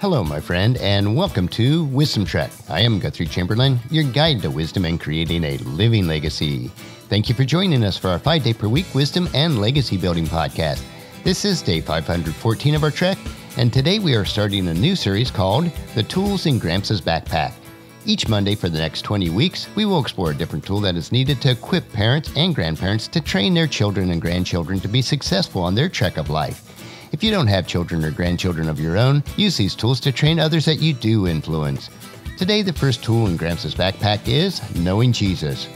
Hello, my friend, and welcome to Wisdom Trek. I am Guthrie Chamberlain, your guide to wisdom and creating a living legacy. Thank you for joining us for our five day per week wisdom and legacy building podcast. This is day 514 of our trek, and today we are starting a new series called The Tools in Gramps' Backpack. Each Monday for the next 20 weeks, we will explore a different tool that is needed to equip parents and grandparents to train their children and grandchildren to be successful on their trek of life. If you don't have children or grandchildren of your own, use these tools to train others that you do influence. Today, the first tool in Gramps' backpack is knowing Jesus.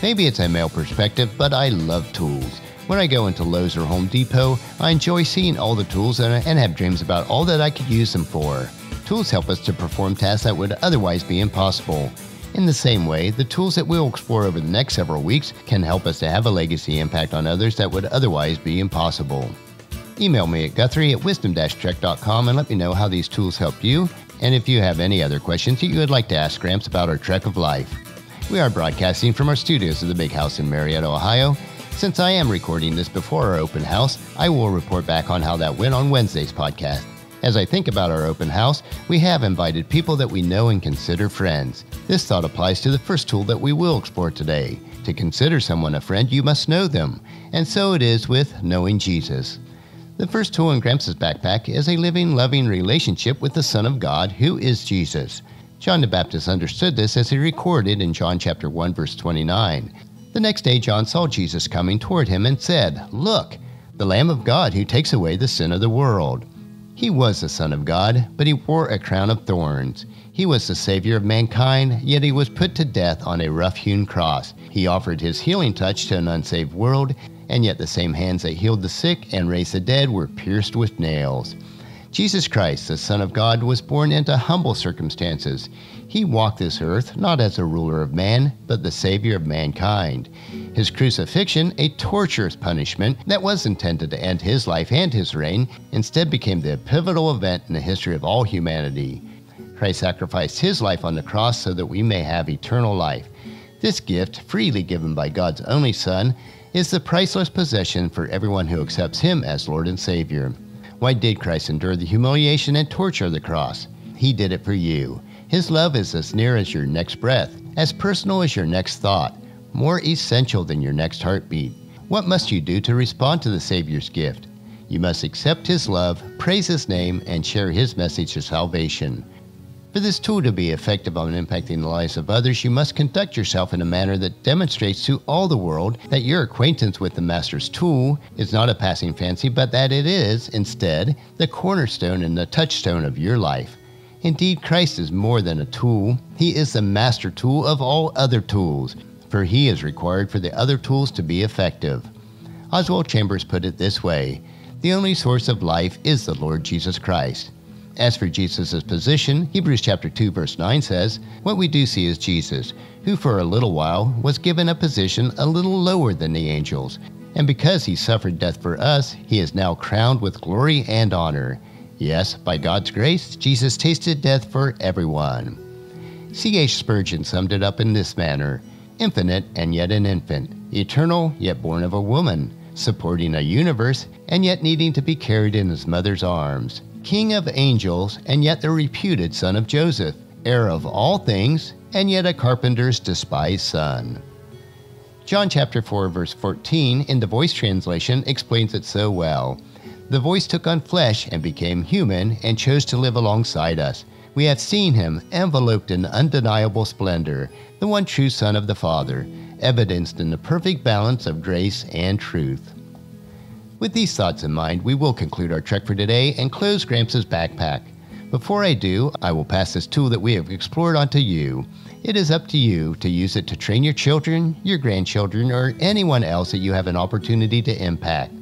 Maybe it's a male perspective, but I love tools. When I go into Lowe's or Home Depot, I enjoy seeing all the tools and have dreams about all that I could use them for. Tools help us to perform tasks that would otherwise be impossible. In the same way, the tools that we'll explore over the next several weeks can help us to have a legacy impact on others that would otherwise be impossible. Email me at guthrie at wisdom-trek.com and let me know how these tools help you, and if you have any other questions that you would like to ask Gramps about our trek of life. We are broadcasting from our studios at the Big House in Marietta, Ohio. Since I am recording this before our open house, I will report back on how that went on Wednesday's podcast. As I think about our open house, we have invited people that we know and consider friends. This thought applies to the first tool that we will explore today. To consider someone a friend, you must know them. And so it is with knowing Jesus. The first tool in Gramps' backpack is a living, loving relationship with the Son of God, who is Jesus. John the Baptist understood this as he recorded in John chapter 1 verse 29. The next day John saw Jesus coming toward him and said, "Look, the Lamb of God who takes away the sin of the world." He was the Son of God, but he wore a crown of thorns. He was the Savior of mankind, yet he was put to death on a rough hewn cross. He offered his healing touch to an unsaved world, and yet the same hands that healed the sick and raised the dead were pierced with nails. Jesus Christ, the Son of God, was born into humble circumstances. He walked this earth not as a ruler of man, but the Savior of mankind. His crucifixion, a torturous punishment that was intended to end his life and his reign, instead became the pivotal event in the history of all humanity. Christ sacrificed his life on the cross so that we may have eternal life. This gift, freely given by God's only Son, is the priceless possession for everyone who accepts Him as Lord and Savior. Why did Christ endure the humiliation and torture of the cross? He did it for you. His love is as near as your next breath, as personal as your next thought, more essential than your next heartbeat. What must you do to respond to the Savior's gift? You must accept His love, praise His name, and share His message of salvation. For this tool to be effective on impacting the lives of others, you must conduct yourself in a manner that demonstrates to all the world that your acquaintance with the Master's tool is not a passing fancy, but that it is, instead, the cornerstone and the touchstone of your life. Indeed, Christ is more than a tool, He is the master tool of all other tools, for He is required for the other tools to be effective. Oswald Chambers put it this way The only source of life is the Lord Jesus Christ. As for Jesus' position, Hebrews chapter 2 verse 9 says, What we do see is Jesus, who for a little while was given a position a little lower than the angels, and because he suffered death for us, he is now crowned with glory and honor. Yes, by God's grace, Jesus tasted death for everyone. C.H. Spurgeon summed it up in this manner infinite and yet an infant, eternal yet born of a woman, supporting a universe and yet needing to be carried in his mother's arms king of angels, and yet the reputed son of Joseph, heir of all things, and yet a carpenter's despised son. John chapter 4 verse 14 in the voice translation explains it so well. The voice took on flesh and became human and chose to live alongside us. We have seen him enveloped in undeniable splendor, the one true Son of the Father, evidenced in the perfect balance of grace and truth. With these thoughts in mind, we will conclude our trek for today and close Gramps' backpack. Before I do, I will pass this tool that we have explored onto you. It is up to you to use it to train your children, your grandchildren, or anyone else that you have an opportunity to impact.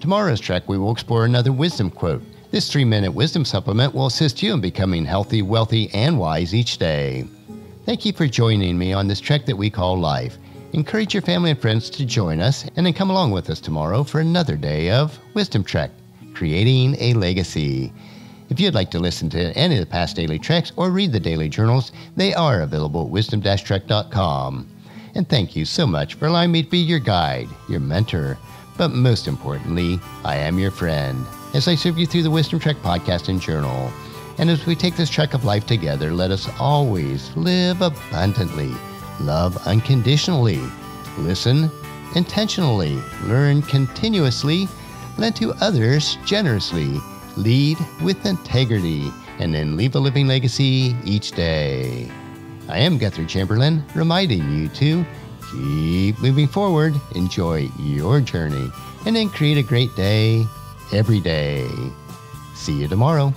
Tomorrow's trek, we will explore another wisdom quote. This three minute wisdom supplement will assist you in becoming healthy, wealthy, and wise each day. Thank you for joining me on this trek that we call life. Encourage your family and friends to join us and then come along with us tomorrow for another day of Wisdom Trek, creating a legacy. If you'd like to listen to any of the past daily treks or read the daily journals, they are available at wisdom-trek.com. And thank you so much for allowing me to be your guide, your mentor, but most importantly, I am your friend as I serve you through the Wisdom Trek podcast and journal. And as we take this trek of life together, let us always live abundantly, love unconditionally, listen intentionally, learn continuously, lend to others generously, lead with integrity, and then leave a living legacy each day. I am Guthrie Chamberlain, reminding you to keep moving forward, enjoy your journey, and then create a great day every day. See you tomorrow.